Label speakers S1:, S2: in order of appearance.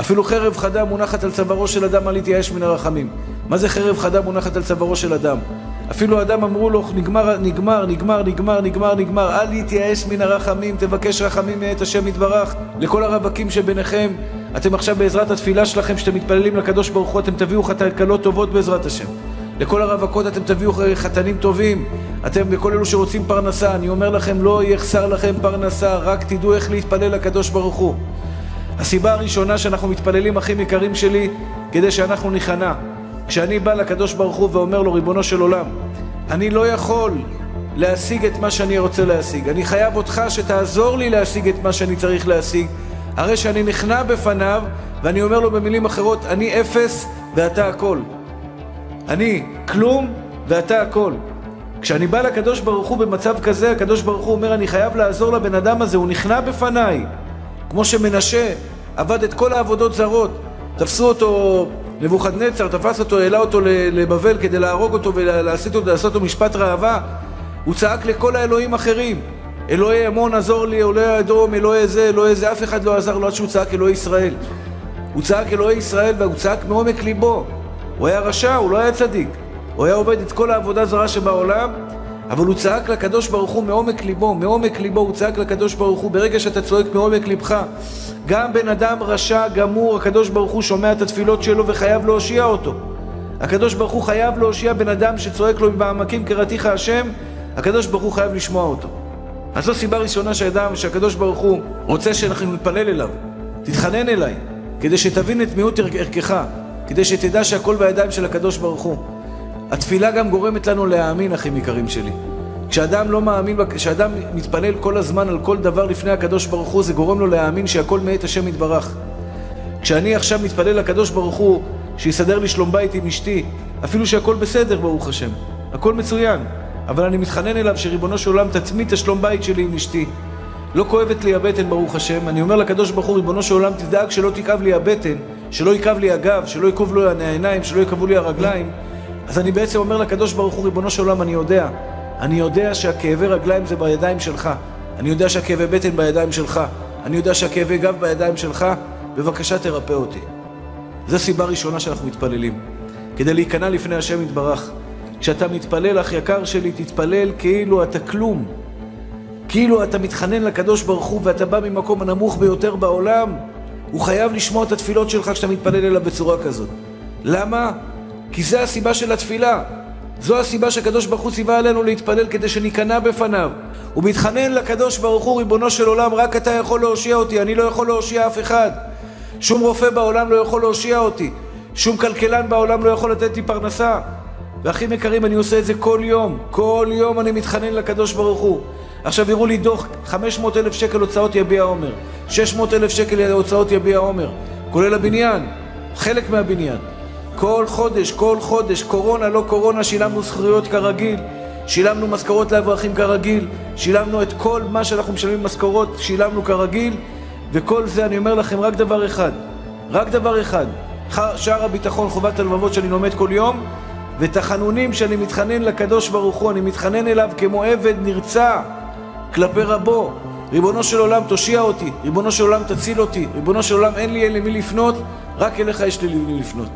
S1: אפילו חרב חדה מונחת על צווארו של אדם, אל יתייאש מן הרחמים. מה זה חרב חדה מונחת על צווארו של אדם? אפילו אדם אמרו לו, נגמר, נגמר, נגמר, נגמר, נגמר, נגמר, אל יתייאש מן הרחמים, תבקש רחמים מאת השם יתברך. לכל הרווקים שביניכם, אתם עכשיו בעזרת התפילה שלכם, שאתם מתפללים לקדוש ברוך הוא, אתם תביאו קלות טובות בעזרת השם. לכל הרווקות אתם תביאו חתנים טובים, אתם וכל אלו שרוצים פרנסה, אני אומר לכם, לא יחסר לכם פרנסה, רק תדעו איך להתפלל לקדוש ברוך הוא. הסיבה הראשונה שאנחנו מתפללים, אחים יקרים שלי, כדי שאנחנו ניכנע. כשאני בא לקדוש ברוך הוא ואומר לו, ריבונו של עולם, אני לא יכול להשיג את מה שאני רוצה להשיג. אני חייב אותך שתעזור לי להשיג את מה שאני צריך להשיג. הרי שאני נכנע בפניו, ואני אומר לו במילים אחרות, אני אפס ואתה הכל. אני כלום ואתה הכל. כשאני בא לקדוש ברוך הוא במצב כזה, הקדוש ברוך הוא אומר, אני חייב לעזור לבן אדם הזה, הוא נכנע בפניי. כמו שמנשה עבד את כל העבודות זרות. תפסו אותו, נבוכדנצר תפס אותו, העלה אותו לבבל כדי להרוג אותו ולעשות אותו משפט ראווה. הוא צעק לכל האלוהים אחרים. אלוהי עמון עזור לי, אלוהי אדום, אלוהי זה, אלוהי זה, אף אחד לא עזר לו עד שהוא צעק אלוהי ישראל. הוא צעק אלוהי ישראל והוא צעק מעומק ליבו. הוא היה רשע, הוא לא היה צדיק. הוא היה עובד את כל העבודה זרה שבעולם, אבל הוא צעק לקדוש ברוך הוא מעומק ליבו, מעומק ליבו הוא צעק לקדוש ברוך הוא, ברגע שאתה צועק מעומק ליבך, גם בן אדם רשע גמור, הקדוש ברוך הוא שומע את התפילות שלו וחייב להושיע אותו. הקדוש ברוך הוא חייב להושיע בן אדם שצועק לו בעמקים קראתיך השם, הקדוש ברוך הוא חייב לשמוע אותו. אז זו סיבה ראשונה שאדם, שהקדוש ברוך הוא רוצה שאנחנו נתפלל אליו. תתחנן אליי, כדי שתבין את מיעוט ערכך, כדי שתדע שהכל בידיים של הקדוש ברוך הוא. התפילה גם גורמת לנו להאמין, אחים יקרים שלי. כשאדם לא מאמין, כשאדם מתפלל כל הזמן על כל דבר לפני הקדוש ברוך הוא, זה גורם לו להאמין שהכל מאת השם יתברך. כשאני עכשיו מתפלל לקדוש ברוך הוא, שיסדר לי שלום בית עם אשתי, אפילו שהכל בסדר, ברוך השם. הכל מצוין. אבל אני מתחנן אליו שריבונו של עולם תצמיד את השלום בית שלי עם אשתי. לא כואבת לי הבטן, ברוך השם. אני אומר לקדוש ברוך הוא, ריבונו של עולם, תדאג שלא תכאב לי הבטן, שלא יכאב לי הגב, שלא יכאב לי העיניים, שלא יכאבו לי הרגליים. אז אני בעצם אומר לקדוש ברוך הוא, ריבונו של עולם, אני יודע. אני יודע שהכאבי רגליים זה בידיים שלך. אני יודע שהכאבי בטן בידיים שלך. אני יודע שהכאבי גב בידיים שלך. בבקשה תרפא אותי. זו סיבה ראשונה שאנחנו מתפללים. כדי להיכנע לפני השם יתברך. כשאתה מתפלל, אח יקר שלי, תתפלל כאילו אתה כלום. כאילו אתה מתחנן לקדוש ברוך הוא ואתה בא ממקום הנמוך ביותר בעולם. הוא חייב לשמוע את התפילות שלך כשאתה מתפלל אליו בצורה כזאת. למה? כי זה הסיבה של התפילה. זו הסיבה שהקדוש ברוך הוא ציווה עלינו להתפלל כדי שניכנע בפניו. הוא מתחנן לקדוש ברוך הוא, ריבונו של עולם, רק אתה יכול להושיע אותי, אני לא יכול להושיע אף אחד. שום רופא בעולם לא יכול להושיע אותי. שום כלכלן בעולם לא יכול לתת לי פרנסה. ואחים יקרים, אני עושה את זה כל יום. כל יום אני מתחנן לקדוש ברוך הוא. עכשיו הראו לי דוח, 500 אלף שקל הוצאות יביע עומר. 600 אלף שקל הוצאות יביע עומר. כולל הבניין. חלק מהבניין. כל חודש, כל חודש, קורונה, לא קורונה, שילמנו זכויות כרגיל, שילמנו משכורות לאברכים כרגיל, שילמנו את כל מה שאנחנו משלמים משכורות, שילמנו כרגיל, וכל זה, אני אומר לכם, רק דבר אחד, רק דבר אחד, שער הביטחון, חובת הלבבות שאני לומד כל יום, ותחנונים שאני מתחנן לקדוש ברוך הוא, אני מתחנן אליו כמו עבד נרצע כלפי רבו. ריבונו של עולם תושיע אותי, ריבונו של עולם תציל אותי, ריבונו של עולם אין לי למי לפנות, רק אליך יש לי למי לפנות.